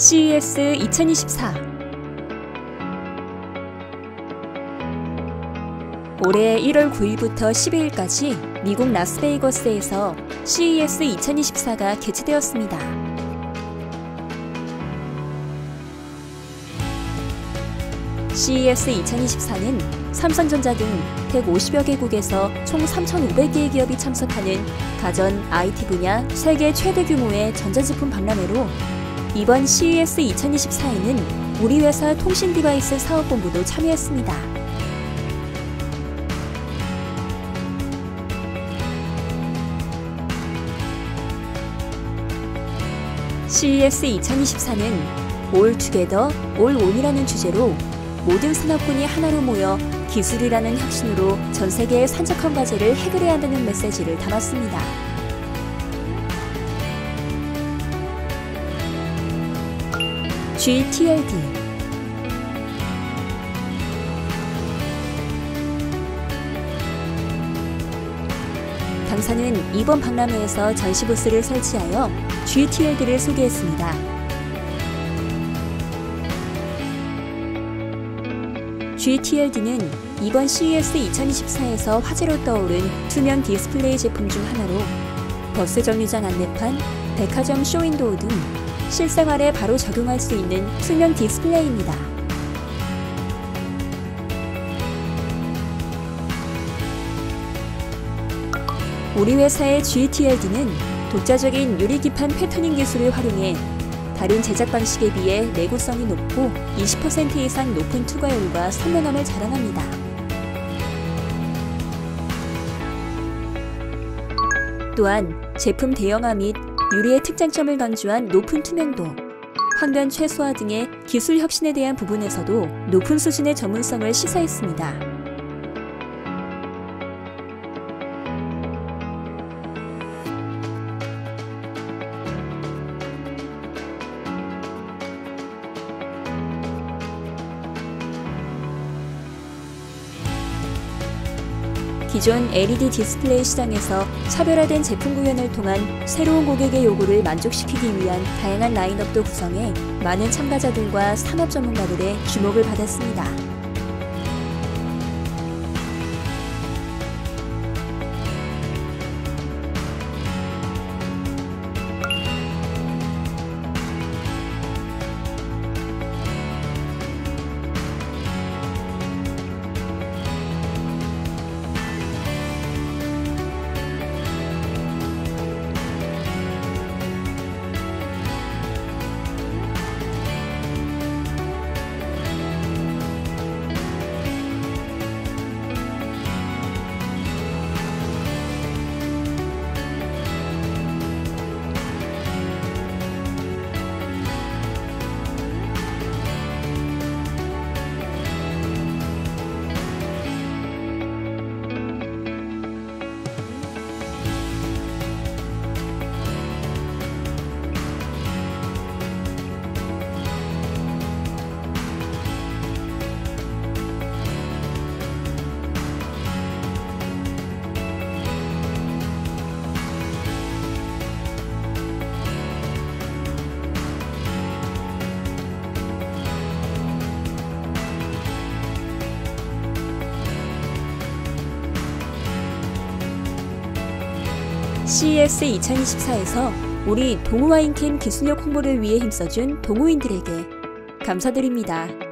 CES 2024 올해 1월 9일부터 12일까지 미국 라스베이거스에서 CES 2024가 개최되었습니다. CES 2024는 삼성전자 등 150여 개국에서 총 3,500개의 기업이 참석하는 가전, IT 분야 세계 최대 규모의 전자제품 박람회로 이번 CES 2024에는 우리 회사 통신 device 사업본부도 참여했습니다. CES 2024는 All Together, All On이라는 주제로 모든 산업군이 하나로 모여 기술이라는 혁신으로 전 세계의 산적한 과제를 해결해야 한다는 메시지를 담았습니다. GTLD 당사는 이번 박람회에서 전시 부스를 설치하여 GTLD를 소개했습니다. GTLD는 이번 CES 2024에서 화제로 떠오른 투명 디스플레이 제품 중 하나로 버스 정류장 안내판, 백화점 쇼윈도우 등 실생활에 바로 적용할 수 있는 투명 디스플레이입니다. 우리 회사의 GTLD는 독자적인 유리기판 patterning 기술을 활용해 다른 제작 방식에 비해 내구성이 높고 20% 이상 높은 투과율과 선명함을 자랑합니다. 또한 제품 대형화 및 유리의 특장점을 강조한 높은 투명도, 환경 최소화 등의 기술 혁신에 대한 부분에서도 높은 수준의 전문성을 시사했습니다. 기존 LED 디스플레이 시장에서 차별화된 제품 구현을 통한 새로운 고객의 요구를 만족시키기 위한 다양한 라인업도 구성해 많은 참가자들과 산업 전문가들의 주목을 받았습니다. CES 2024에서 우리 동호와인캠 기술력 홍보를 위해 힘써준 동호인들에게 감사드립니다.